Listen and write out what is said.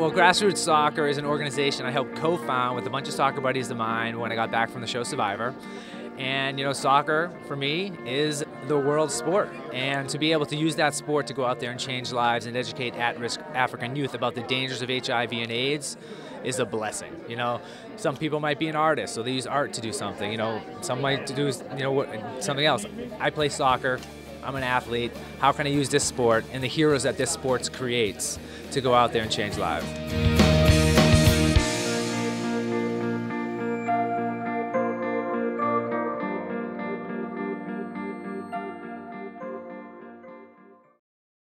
Well, Grassroots Soccer is an organization I helped co-found with a bunch of soccer buddies of mine when I got back from the show Survivor. And you know, soccer for me is the world sport. And to be able to use that sport to go out there and change lives and educate at-risk African youth about the dangers of HIV and AIDS is a blessing. You know, some people might be an artist, so they use art to do something. You know, some might do you know something else. I play soccer. I'm an athlete. How can I use this sport and the heroes that this sport creates to go out there and change lives?